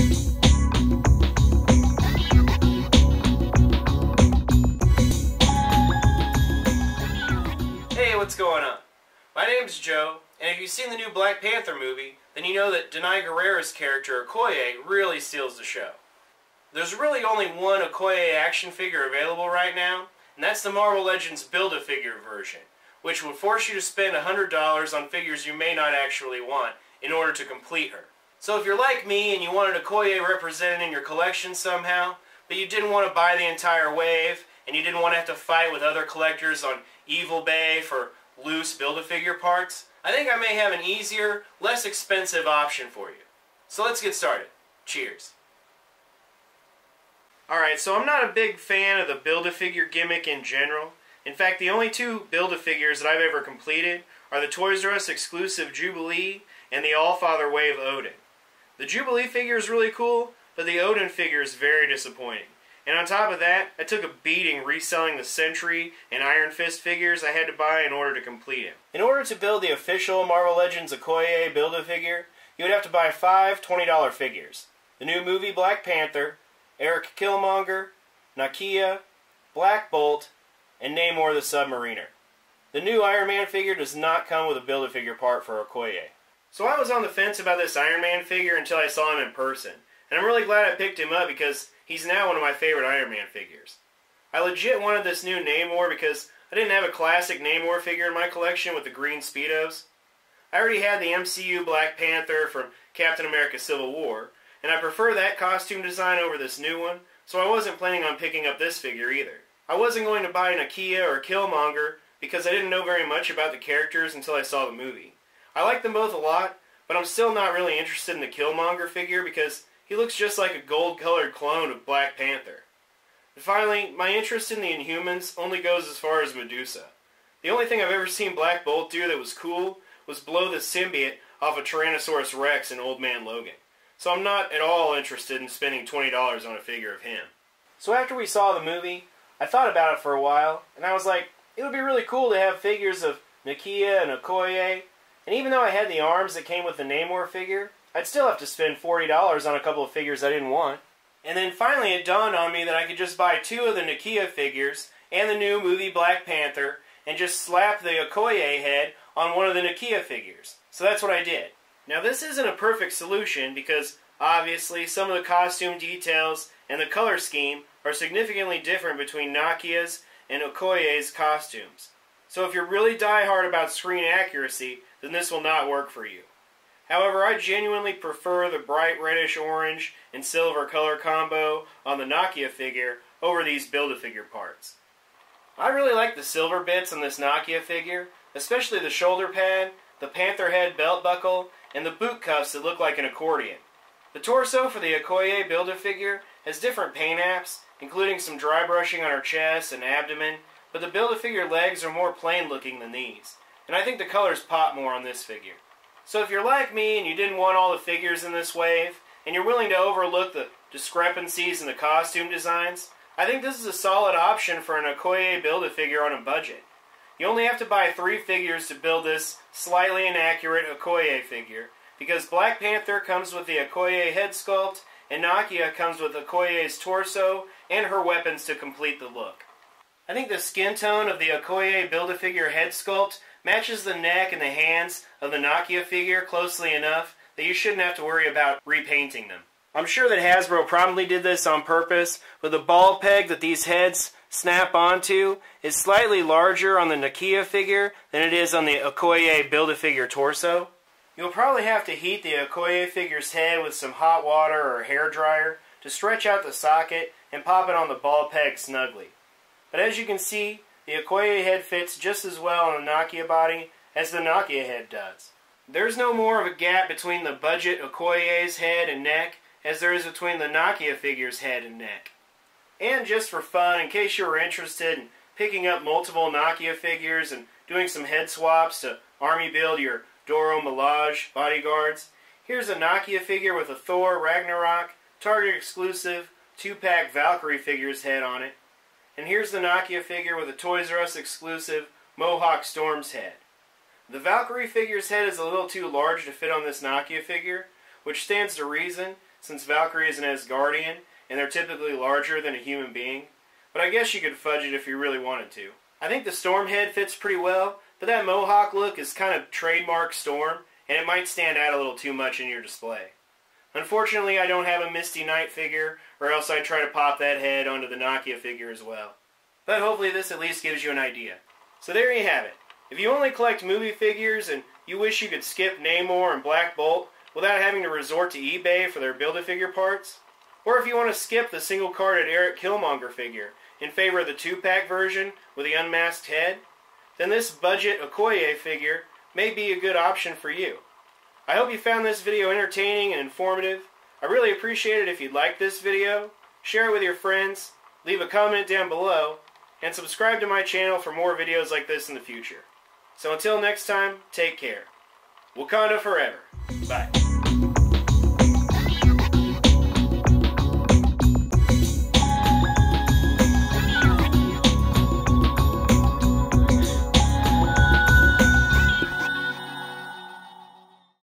Hey, what's going on? My name's Joe, and if you've seen the new Black Panther movie, then you know that Danai Gurira's character, Okoye, really steals the show. There's really only one Okoye action figure available right now, and that's the Marvel Legends Build-A-Figure version, which would force you to spend $100 on figures you may not actually want in order to complete her. So if you're like me and you wanted Okoye represented in your collection somehow, but you didn't want to buy the entire wave, and you didn't want to have to fight with other collectors on Evil Bay for loose Build-A-Figure parts, I think I may have an easier, less expensive option for you. So let's get started. Cheers. Alright, so I'm not a big fan of the Build-A-Figure gimmick in general. In fact, the only two Build-A-Figures that I've ever completed are the Toys R Us exclusive Jubilee and the All-Father Wave Odin. The Jubilee figure is really cool, but the Odin figure is very disappointing. And on top of that, I took a beating reselling the Sentry and Iron Fist figures I had to buy in order to complete it. In order to build the official Marvel Legends Okoye Build-A-Figure, you would have to buy five $20 figures. The new movie Black Panther, Erik Killmonger, Nakia, Black Bolt, and Namor the Submariner. The new Iron Man figure does not come with a Build-A-Figure part for Okoye. So I was on the fence about this Iron Man figure until I saw him in person. And I'm really glad I picked him up because he's now one of my favorite Iron Man figures. I legit wanted this new Namor because I didn't have a classic Namor figure in my collection with the green Speedos. I already had the MCU Black Panther from Captain America Civil War, and I prefer that costume design over this new one, so I wasn't planning on picking up this figure either. I wasn't going to buy Nakia or Killmonger because I didn't know very much about the characters until I saw the movie. I like them both a lot, but I'm still not really interested in the Killmonger figure because he looks just like a gold-colored clone of Black Panther. And finally, my interest in the Inhumans only goes as far as Medusa. The only thing I've ever seen Black Bolt do that was cool was blow the symbiote off a Tyrannosaurus Rex in Old Man Logan. So I'm not at all interested in spending $20 on a figure of him. So after we saw the movie, I thought about it for a while, and I was like, it would be really cool to have figures of Nakia and Okoye, and even though I had the arms that came with the Namor figure, I'd still have to spend $40 on a couple of figures I didn't want. And then finally it dawned on me that I could just buy two of the Nakia figures and the new movie Black Panther and just slap the Okoye head on one of the Nakia figures. So that's what I did. Now this isn't a perfect solution because obviously some of the costume details and the color scheme are significantly different between Nakia's and Okoye's costumes. So if you're really die-hard about screen accuracy, then this will not work for you. However, I genuinely prefer the bright reddish orange and silver color combo on the Nakia figure over these Build-A-Figure parts. I really like the silver bits on this Nakia figure, especially the shoulder pad, the panther head belt buckle, and the boot cuffs that look like an accordion. The torso for the Okoye Build-A-Figure has different paint apps, including some dry brushing on her chest and abdomen, but the Build-A-Figure legs are more plain looking than these, and I think the colors pop more on this figure. So if you're like me and you didn't want all the figures in this wave, and you're willing to overlook the discrepancies in the costume designs, I think this is a solid option for an Okoye Build-A-Figure on a budget. You only have to buy three figures to build this slightly inaccurate Okoye figure, because Black Panther comes with the Okoye head sculpt, and Nakia comes with Okoye's torso and her weapons to complete the look. I think the skin tone of the Okoye Build-A-Figure head sculpt matches the neck and the hands of the Nakia figure closely enough that you shouldn't have to worry about repainting them. I'm sure that Hasbro probably did this on purpose, but the ball peg that these heads snap onto is slightly larger on the Nakia figure than it is on the Okoye Build-A-Figure torso. You'll probably have to heat the Okoye figure's head with some hot water or hair dryer to stretch out the socket and pop it on the ball peg snugly. But as you can see, the Okoye head fits just as well on the Nakia body as the Nakia head does. There's no more of a gap between the budget Okoye's head and neck as there is between the Nakia figure's head and neck. And just for fun, in case you were interested in picking up multiple Nakia figures and doing some head swaps to army build your Dora Milaje bodyguards, here's a Nakia figure with a Thor Ragnarok, Target exclusive, 2-pack Valkyrie figure's head on it. And here's the Nakia figure with a Toys R Us exclusive Mohawk Storm's head. The Valkyrie figure's head is a little too large to fit on this Nakia figure, which stands to reason since Valkyrie is an Asgardian, and they're typically larger than a human being. But I guess you could fudge it if you really wanted to. I think the Storm head fits pretty well, but that mohawk look is kind of trademark Storm, and it might stand out a little too much in your display. Unfortunately, I don't have a Misty Knight figure, or else I'd try to pop that head onto the Nakia figure as well. But hopefully this at least gives you an idea. So there you have it. If you only collect movie figures and you wish you could skip Namor and Black Bolt without having to resort to eBay for their Build-A-Figure parts, or if you want to skip the single-carded Erik Killmonger figure in favor of the two-pack version with the unmasked head, then this budget Okoye figure may be a good option for you. I hope you found this video entertaining and informative. I really appreciate it if you'd like this video, share it with your friends, leave a comment down below, and subscribe to my channel for more videos like this in the future. So until next time, take care. Wakanda forever. Bye.